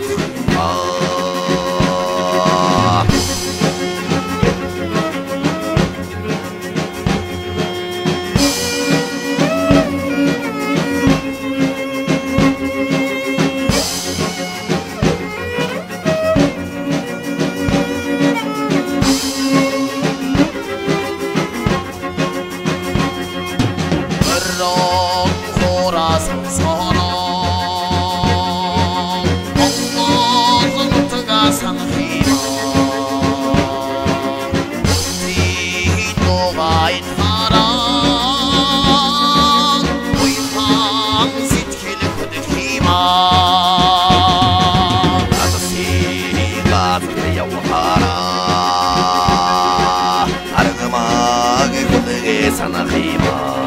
fuck. سنة غيبان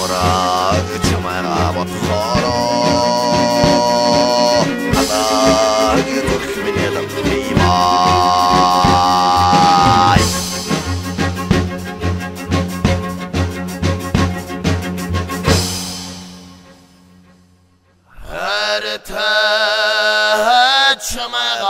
أمرك جمال عبد خارا. أمرك تكمل يدك غيبان هرتها جمال